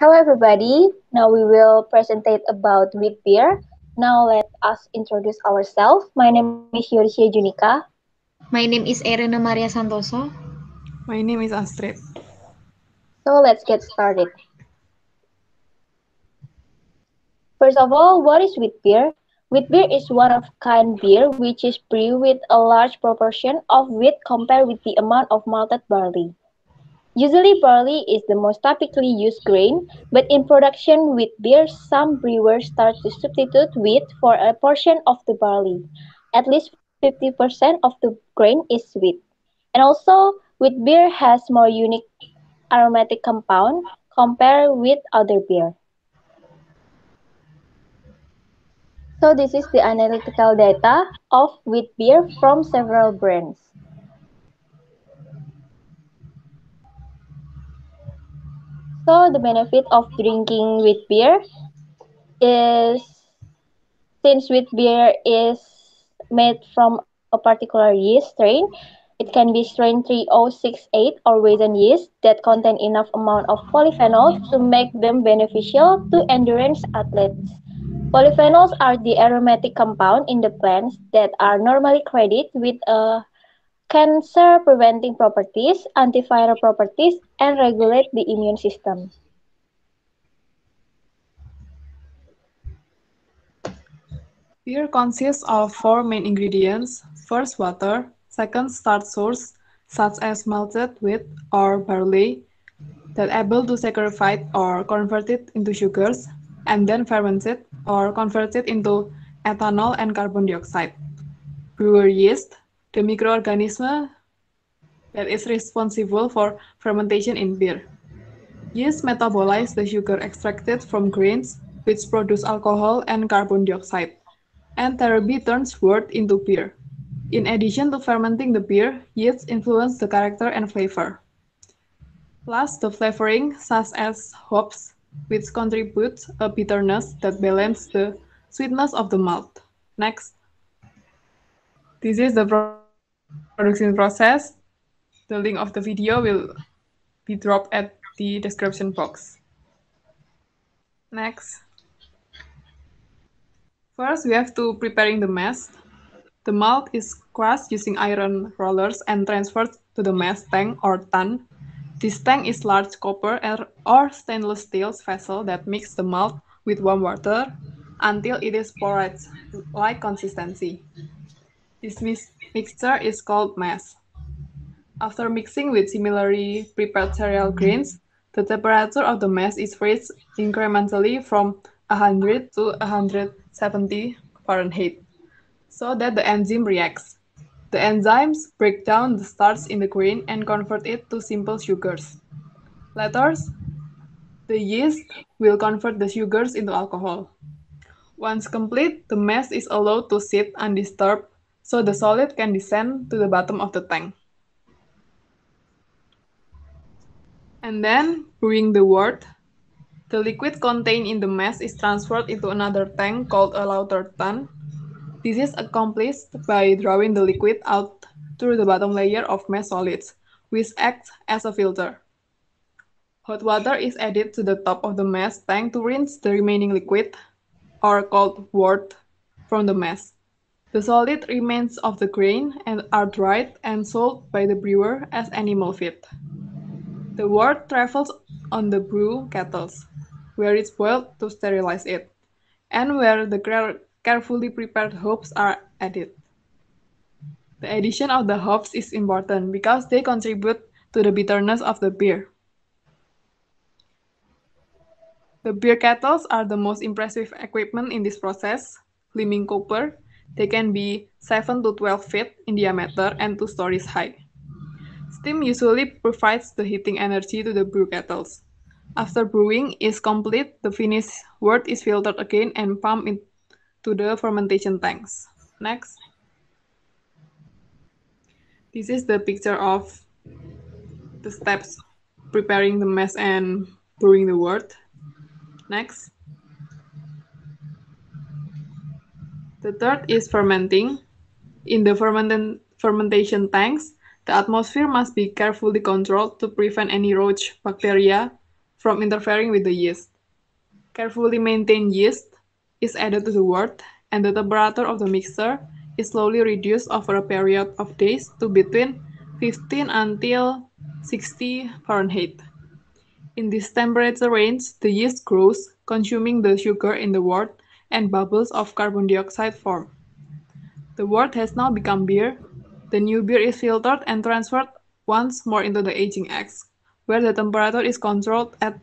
Hello everybody. Now we will presentate about wheat beer. Now let us introduce ourselves. My name is Yoricia Junika. My name is Eirene Maria Santoso. My name is Astrid. So let's get started. First of all, what is wheat beer? Wheat beer is one of kind beer which is brewed with a large proportion of wheat compared with the amount of malted barley. Usually barley is the most typically used grain, but in production with beer, some brewers start to substitute wheat for a portion of the barley. At least 50% of the grain is wheat. And also, wheat beer has more unique aromatic compound compared with other beer. So this is the analytical data of wheat beer from several brands. So the benefit of drinking wheat beer is since wheat beer is made from a particular yeast strain, it can be strain 3068 or Weizen yeast that contain enough amount of polyphenols to make them beneficial to endurance athletes. Polyphenols are the aromatic compound in the plants that are normally credited with a cancer preventing properties, antiviral properties, and regulate the immune system. Beer consists of four main ingredients. First, water. Second, starch source, such as malted wheat or barley, that able to saccharify or convert it into sugars, and then fermented or converted into ethanol and carbon dioxide. Brewer yeast, the microorganism that is responsible for fermentation in beer. Yeast metabolize the sugar extracted from grains, which produce alcohol and carbon dioxide, and thereby turns wort into beer. In addition to fermenting the beer, yeast influence the character and flavor. Plus, the flavoring, such as hops, which contributes a bitterness that balances the sweetness of the malt. Next. This is the production process. The link of the video will be dropped at the description box. Next. First, we have to preparing the mash. The malt is crushed using iron rollers and transferred to the mash tank or tun. This tank is large copper or stainless steel vessel that mix the malt with warm water until it is porridge-like consistency. This mixture is called mash. After mixing with similarly prepared cereal grains, the temperature of the mash is raised incrementally from 100 to 170 Fahrenheit so that the enzyme reacts. The enzymes break down the starch in the grain and convert it to simple sugars. Later, the yeast will convert the sugars into alcohol. Once complete, the mash is allowed to sit undisturbed so the solid can descend to the bottom of the tank. And then, brewing the wort, the liquid contained in the mash is transferred into another tank called a lauter tun. This is accomplished by drawing the liquid out through the bottom layer of mash solids, which acts as a filter. Hot water is added to the top of the mash tank to rinse the remaining liquid, or called wort, from the mash. The solid remains of the grain and are dried and sold by the brewer as animal feed. The wort travels on the brew kettles, where it's boiled to sterilize it, and where the carefully prepared hops are added. The addition of the hops is important because they contribute to the bitterness of the beer. The beer kettles are the most impressive equipment in this process, gleaming copper, they can be 7 to 12 feet in diameter and 2 stories high. Steam usually provides the heating energy to the brew kettles. After brewing is complete, the finished wort is filtered again and pumped into the fermentation tanks. Next. This is the picture of the steps preparing the mash and brewing the wort. Next. The third is fermenting. In the fermentation tanks, the atmosphere must be carefully controlled to prevent any roach, bacteria, from interfering with the yeast. Carefully maintained yeast is added to the wort, and the temperature of the mixture is slowly reduced over a period of days to between 15 until 60 Fahrenheit. In this temperature range, the yeast grows, consuming the sugar in the wort, and bubbles of carbon dioxide form. The wort has now become beer. The new beer is filtered and transferred once more into the aging eggs, where the temperature is controlled at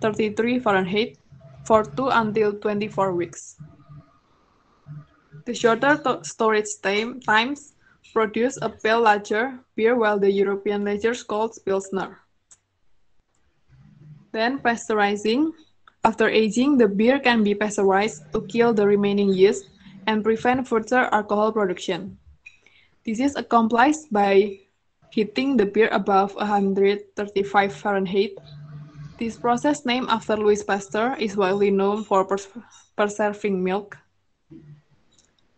33 Fahrenheit for 2 until 24 weeks. The shorter storage time times produce a pale lager beer while the European lager is called Pilsner. Then pasteurizing. After aging, the beer can be pasteurized to kill the remaining yeast and prevent further alcohol production. This is accomplished by heating the beer above 135 Fahrenheit. This process, named after Louis Pasteur, is widely known for preserving milk.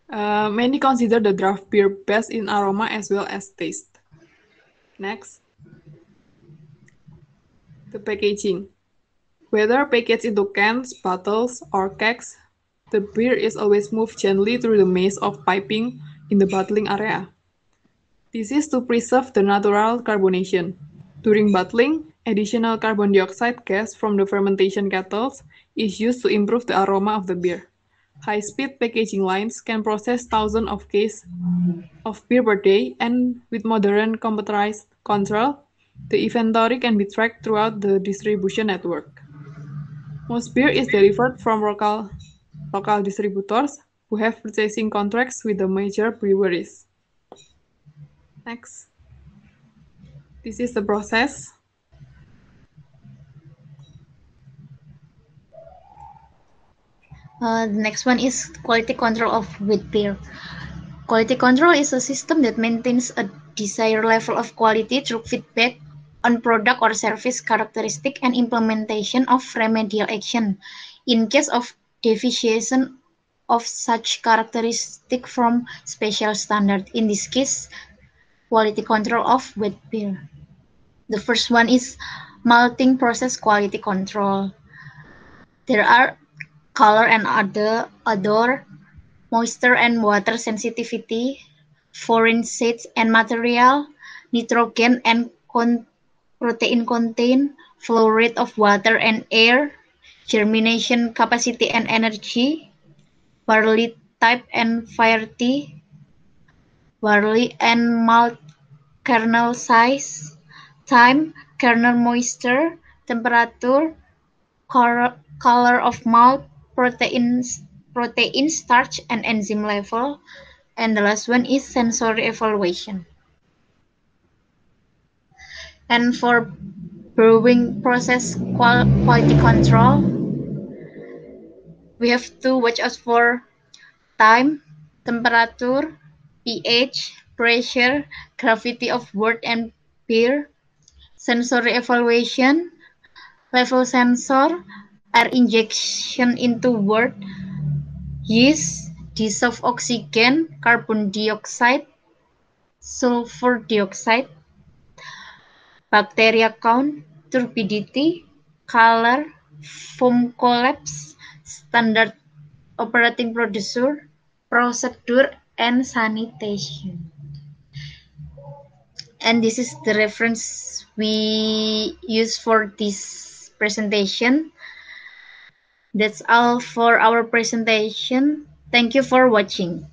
Uh, many consider the draft beer best in aroma as well as taste. Next. The packaging. Whether packaged into cans, bottles, or kegs, the beer is always moved gently through the maze of piping in the bottling area. This is to preserve the natural carbonation. During bottling, additional carbon dioxide gas from the fermentation kettles is used to improve the aroma of the beer. High-speed packaging lines can process thousands of cases of beer per day, and with modern computerized control, the inventory can be tracked throughout the distribution network. Most beer is delivered from local, local distributors who have purchasing contracts with the major breweries. Next. This is the process. Uh, the next one is quality control of wheat beer. Quality control is a system that maintains a desired level of quality through feedback on product or service characteristic and implementation of remedial action in case of deviation of such characteristic from special standard. In this case, quality control of wet beer. The first one is malting process quality control. There are color and other odor, moisture and water sensitivity, foreign seeds and material, nitrogen and con protein content, flow rate of water and air, germination capacity and energy, barley type and variety, barley and malt kernel size, time, kernel moisture, temperature, color of malt, protein, protein starch and enzyme level, and the last one is sensory evaluation. And for brewing process qual quality control, we have to watch out for time, temperature, pH, pressure, gravity of wort and beer, sensory evaluation, level sensor, air injection into wort, yeast, dissolved oxygen, carbon dioxide, sulfur dioxide, bacteria count, turbidity, color, foam collapse, standard operating procedure, procedure, and sanitation. And this is the reference we use for this presentation. That's all for our presentation. Thank you for watching.